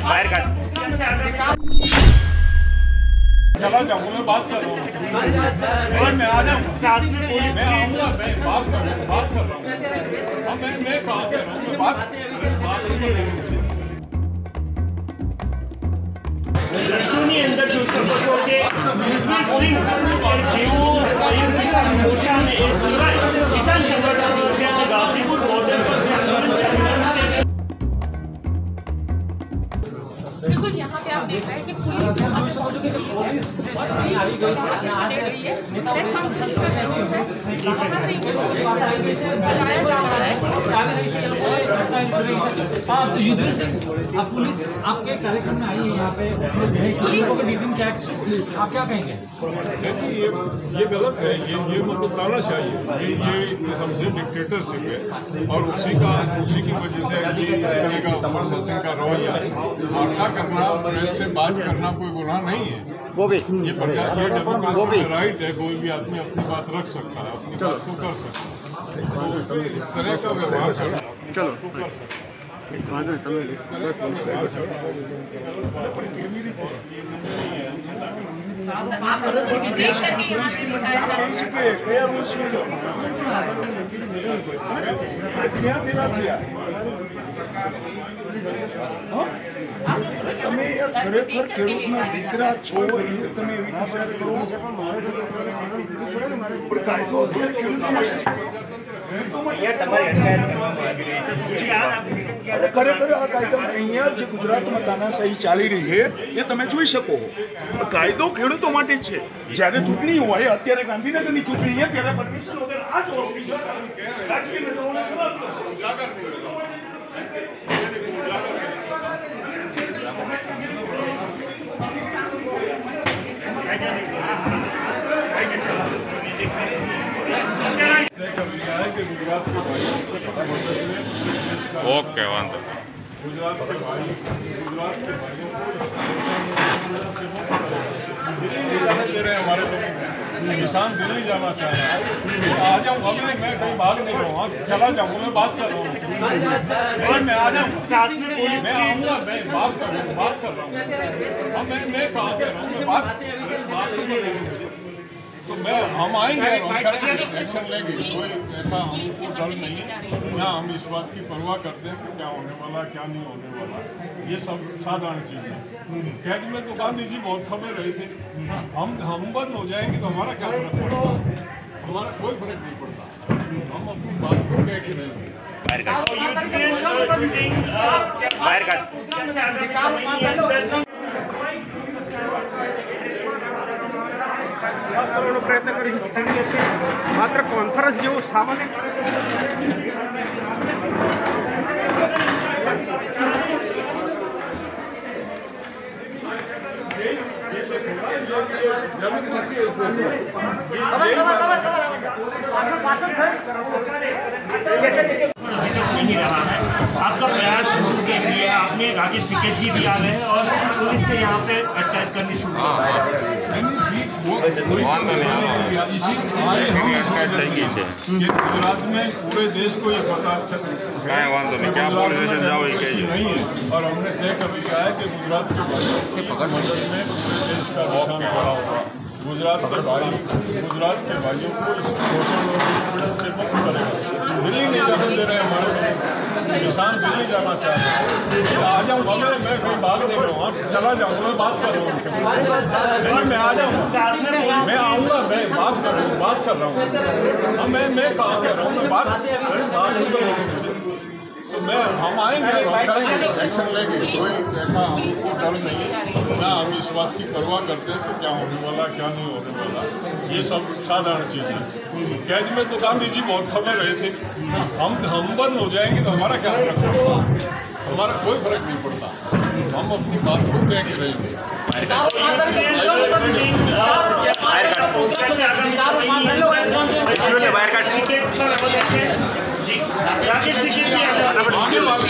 बाहर काट चला जाऊंगा मैं बात कर रहा हूँ मैं आ जाऊंगा मैं आऊंगा मैं बात कर रहा हूँ बात कर रहा हूँ हाँ, मैं मैं कहा कह रहा हूँ मैं बात बात कर रहा हूँ દર્શનની અંદર જોઈ શકો છો કે યુગવીર સિંહ કે જેઓ સ્વયં કિસાન મોરચા અને એ સિવાય वहाँ से है है है हाँ तो युद्धवीर सिंह आप पुलिस आपके कार्यक्रम में आई है यहाँ पे के आप क्या कहेंगे ये ये गलत है ये ये मतलब है ये समझे डिक्टेटरशिप है और उसी का उसी की वजह से ये का रवैया वार्ता करना प्रेस से बात करना कोई गुनाह नहीं है वो भी। ये प्रजा ये डेमोक्रेसी का राइट है कोई भी आदमी अपनी बात रख सकता है अपनी बात को कर सकता है। तो इस तरह का व्यवहार चलो तो कर सकता है તમે ખરેખર ખેડૂતના દીકરા છો એ તમે વિચાર કરો? કાયદો માટે. ખરેખર અહીંયા ગુજરાતમાં તાનાશાહી ચાલી રહી છે, એ તમે જોઈ શકો કાયદો ખેડૂતો માટે છે. જ્યારે ચૂંટણી હોય, અત્યારે ગાંધીનગરની ચૂંટણી છે गुजरात के भाई गुजरात के भाइयों को दिल्ली नहीं जाने दे रहे हैं हमारे लोग किसान दिल्ली जाना चाह रहे हैं। आ जाऊँ अभी मैं कहीं भाग नहीं रहा हूँ हाँ, चला जाऊँगा मैं बात कर रहा हूँ। मैं आ साथ में मैं आऊँगा मैं बात कर रहा हूँ बात कर रहा हूँ। हाँ, मैं मैं कहा कह रहा हूँ बात बात तो कर रही हूँ। तो मैं हम आएँगे और हम करेंगे एक्शन लेंगे कोई ऐसा हमको डर नहीं है। ना हम इस बात की परवाह करते हैं कि क्या होने वाला क्या नहीं होने वाला। ये सब साधारण चीज़ है। कैद में तो गांधी जी बहुत समय रहे थे। हम हम बंद हो जाएँगे तो हमारा क्या फ़र्क पड़ता? हमारा कोई फ़र्क नहीं पड़ता। हम अपनी बात को कह के रहेंगे बाहर काट ಸರ್ವನು ಪ್ರಯತ್ನ ಕಡಿ ಸಂಖ್ಯೆ ಮಾತ್ರ ಕಾನ್ಫರೆನ್ಸ್ नहीं रहा है आपका प्रयास शुरू के लिए आपने राकेश टिकेट जी भी आ गए और पुलिस ने यहाँ पे अटैक करनी शुरू इसी गुजरात में पूरे देश को ये पता नहीं है और हमने तय कर लिया है कि गुजरात के मंडल में पूरे देश का निशान पड़ा होगा गुजरात के भाई गुजरात के भाइयों को इस शोषण और उत्पीड़न से मुक्त करेगा। दिल्ली नहीं जाने दे रहे हमारे किसान दिल्ली जाना चाह रहे हैं। आ जाऊँगा मैं मैं कहीं भाग नहीं रहा हूँ हाँ, चला जाऊँगा मैं बात कर रहा हूँ उनसे। मैं आ जाऊँगा मैं आऊँगा मैं बात कर रहा हूँ बात कर रहा हूँ। हाँ, मैं मैं कहा कह रहा हूँ मैं बात कर रहा हूँ। मैं हम आएँगे और हम करेंगे। एक्शन लेंगे कोई ऐसा हमको डर नहीं है। ना हम इस बात की परवाह करते हैं कि क्या होने वाला क्या नहीं होने वाला। ये सब साधारण चीज़ है। कैद में तो गांधी जी बहुत समय रहे थे। हम हम बंद हो जाएँगे तो हमारा क्या फ़र्क पड़ता? हमारा कोई फ़र्क नहीं पड़ता। हम अपनी बात को कह के रहेंगे बाहर काट बाहर काट जी राकेश टिकैत जी आ आगे वाले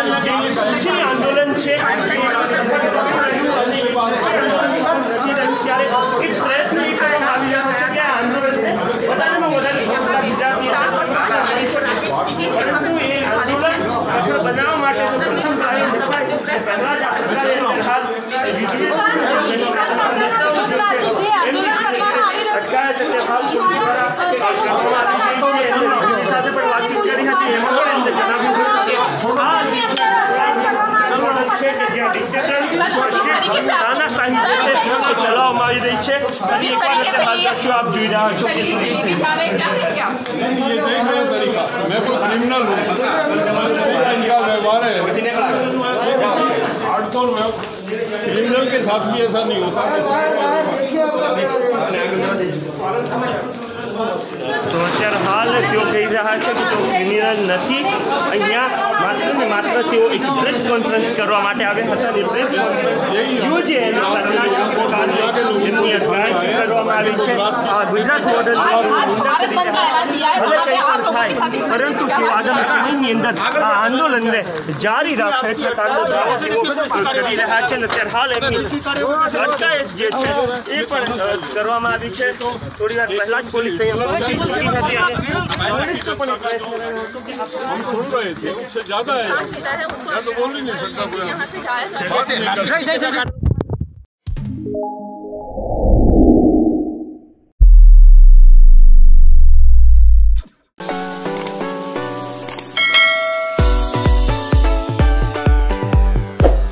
છે અને એક વાર અત્યારે હાલ દ્રશ્યો આપ જોઈ રહ્યા છો કે શું થઈ રહ્યું છે. नहीं, ये नहीं है तरीका मैं कोई क्रिमिनल हूँ इस तरीका इनका व्यवहार है हार्डकोर क्रिमिनल के साथ भी ऐसा नहीं होता તો અત્યારે હાલ તેઓ કહી રહ્યા છે કે તેઓ ક્રિમિનલ નથી. અહીંયા માત્ર ને માત્ર તેઓ એક પ્રેસ કોન્ફરન્સ કરવા માટે આવ્યા હતા. પ્રેસ કોન્ફરન્સ યોજે એના પ્રકારની એમની આવી છે આ ગુજરાત બોર્ડરની ભલે કંઈ પણ થાય પરંતુ તેઓ આગામી સમયની અંદર આ આંદોલનને જારી રાખશે એ પ્રકારનો દાવો તેઓ કરી રહ્યા છે અને અત્યારે હાલ એમની અટકાયત જે છે એ પણ અ, કરવામાં આવી છે થોડી વાર પહેલા જ પોલીસ અહીંયા પહોંચી ચૂકી હતી અને પોલીસનો પણ એક પ્રયત્ન રહ્યો હતો કે આ हम सुन रहे थे उससे ज्यादा है मैं तो बोल ही नहीं सकता कोई